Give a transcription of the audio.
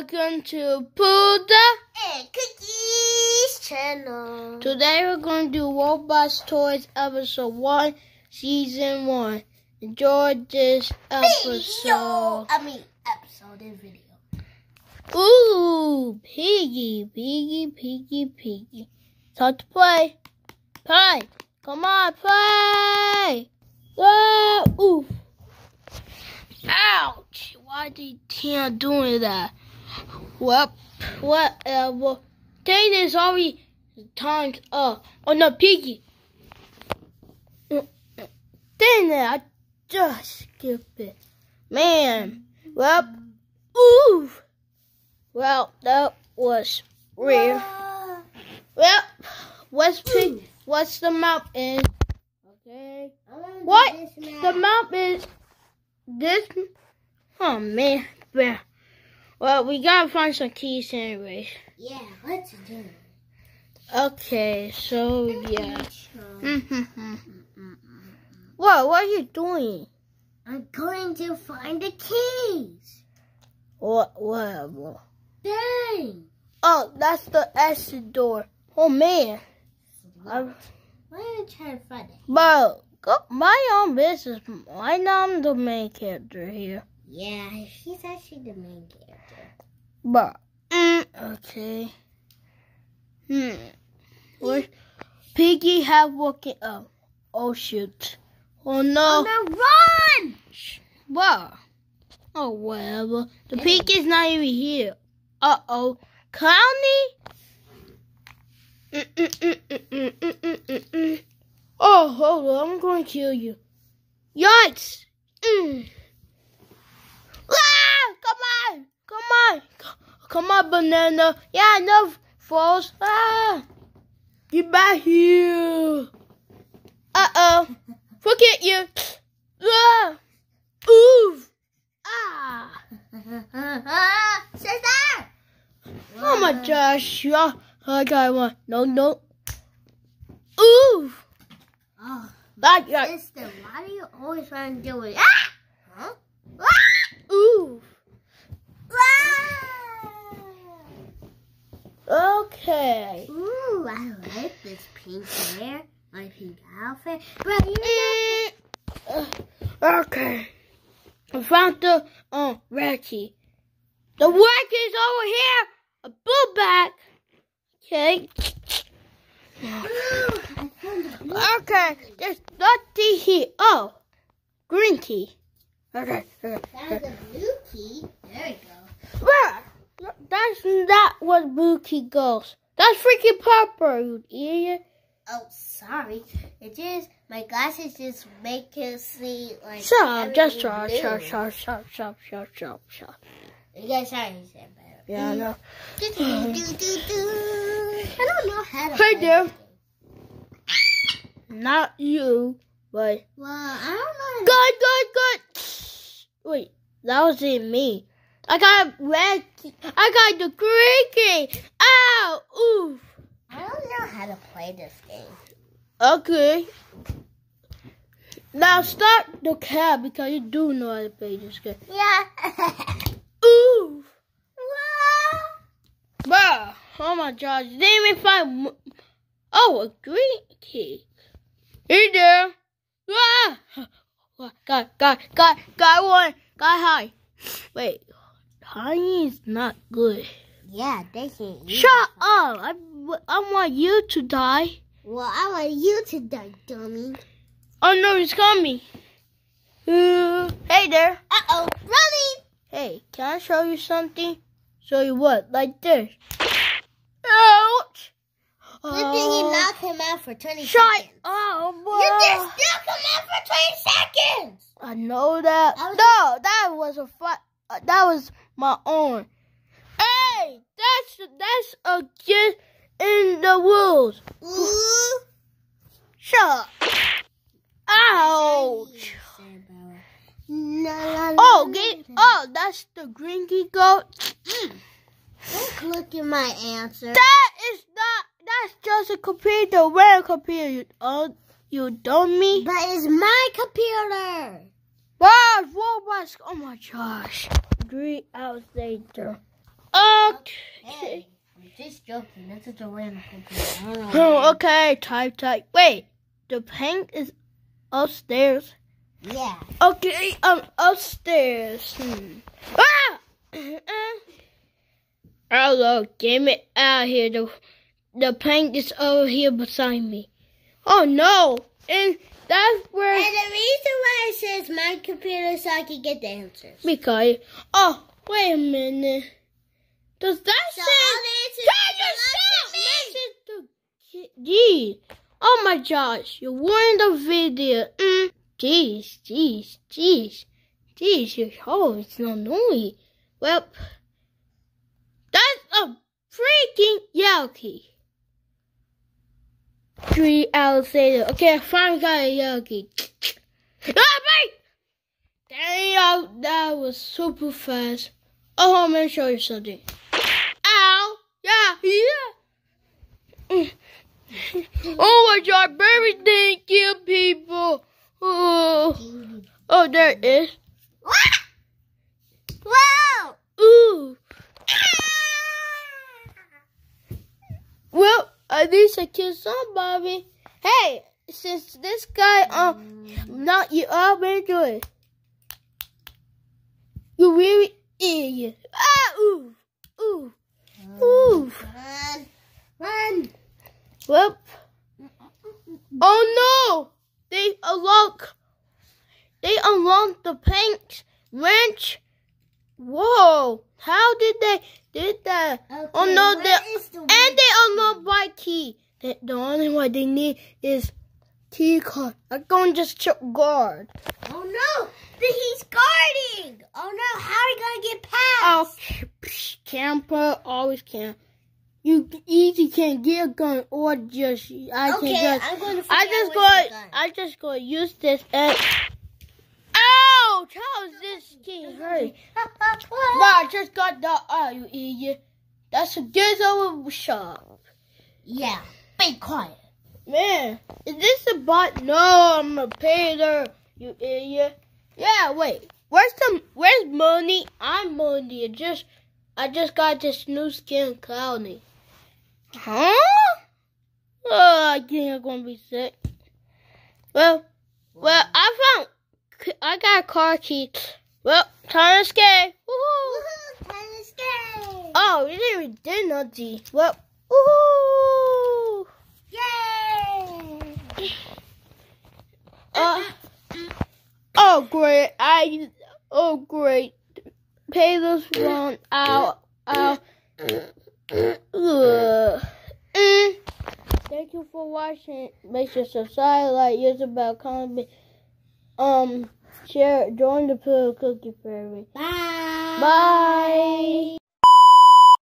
welcome to Pooda and Cookies channel. Today we're going to do Roblox Toys episode 1, season 1. Enjoy this episode. Video. I mean, episode and video. Ooh, piggy, piggy, piggy, piggy. Time to play. Play. Come on, play. Ah, ooh. Ouch. Why did Tina doing that? Well, whatever. Dang is already timed up. Oh no, Piggy. Dang it, I just skipped it. Man. Well, ooh. Well, that was real. Well, what's pig? What's the mountain? Okay. What? The map is this. Oh man. Well, we gotta find some keys anyways. Yeah, let's do it. Okay, so yeah. what? What are you doing? I'm going to find the keys. What? Whatever. Dang. Oh, that's the exit door. Oh man. I'm, Why are you trying to find it? Bro, go my own business. My I'm the main character here. Yeah, she's actually the main character. But mm, okay. Hmm. What? Piggy have woken up. Oh shoot. Oh no. Oh no, run! What? Oh whatever. The hey. pig is not even here. Uh oh. Clowny? Oh, hold on. I'm going to kill you. Yikes! Mm. Come on, banana. Yeah, enough falls. Ah. Get back here. Uh-oh. Forget you. Ah. Oof. Ah. Sister! Oh my gosh. Yeah. I got one. No, no. Ooh. Oh, That, yeah. sister, why do you always trying to do it? Ah! Huh? Ah! Ooh. Ah! Okay. Ooh, I like this pink hair, my pink outfit. But you know, Mm, uh, okay. I found the um Reggie. The is over here. A blue bag. Okay. Ooh, I found the blue Okay. There's nothing here. Oh, green tea. Okay. okay. Found the blue key. There we go. Bruh, that's not what blue key goes. That's freaking purple, you idiot. Oh, sorry. It just my glasses just make it see like. Shut up, just shut, shut, shut, shut, shut, shut, shut, shut. You guys said better. Yeah, I know. Do, do, do, do, do. I don't know how to. Hey play there. this game. Not you, but Well, I don't know. good, good, good. Wait, that wasn't me. I got red. I got the green key. Ow, oof. I don't know how to play this game. Okay. Now start the cab because you do know how to play this game. Yeah. Ooh. Bruh. Oh my gosh. Didn't even find. Oh, a green key. Hey there. Ah. Got, got, got, got one. Got high. Wait. Honey is not good. yeah, they can. eat Shut up. I, I want you to die. Well, I want you to die, dummy. Oh no, he's coming. Uh, hey there. Uh oh, running. Hey, can I show you something? Show you what? Like this. Ouch! Good thing you Oh, knocked him out for 20 Shut seconds. up! You just knocked him out for 20 seconds. I know that. I No, that was a fight. Uh, that was my own. Hey, that's that's a gift in the. Shut up. Ouch! Oh, oh, that's the green key goat. Don't look at my answer. That is not. That's just a computer. Where a computer? You, oh, you dummy. But it's my computer. Wow, robots. Oh my gosh. Three hours later. Okay. I'm just joking. That's a random computer. I don't know. Oh, okay, type, type. Wait, the paint is upstairs. Yeah. Okay, um, upstairs. Hmm. Ah! Hello, get me out here. The, the paint is over here beside me. Oh no! And that's where. And the reason why it says my computer so I can get the answers. Because. Oh, wait a minute. Does that So say. the answers That to me. just This is the. Gee. Oh my gosh, you won the video. Mm. Jeez, jeez, jeez. Jeez, your hole is not noisy. Well, that's a freaking key. Three hours later. Okay, I finally got a key. Ah, mate! Damn, that was super fast. Oh, I'm gonna show you something. Ow! Yeah, yeah. oh my god, everything kill people. Oh, oh there it is. Whoa! Ooh. Well, at least I killed somebody. Hey, since this guy, um, not you, I'll enjoy it. You really Ah, ooh, ooh, ooh. Run! Run! Well, oh no! They unlock. They unlocked the paint wrench. Whoa! How did they did that? Okay, Oh no! They the and they unlocked by key. The, the only one they need is key card. I'm going to just check guard. Oh no! He's guarding! Oh no, how are we gonna get Oh, past? camper always can. You easy can get a gun or just I okay, can just I'm going to I just go I just go use this and oh, Ouch! How is this getting hurt? I just got the oh you idiot. That's a gizzo shop. yeah, be quiet. Man, is this a bot? No, I'm a painter, you idiot. Yeah, wait. Where's the where's money? I'm money. It just I just got this new skin cloudy. Huh? Oh, I think I'm gonna be sick. Well, well, I found I got a car key. Well, time to skate. Woohoo! Woohoo! Time to skate! Oh, we didn't even did nothing. Well, woohoo! Yay! Uh, oh great! I oh great! Pay this one out. Out. Ugh. Mm. Thank you for watching. Make sure to subscribe, like, use about comment, um, share, join the Pillow Cookie Fairy. Bye! Bye.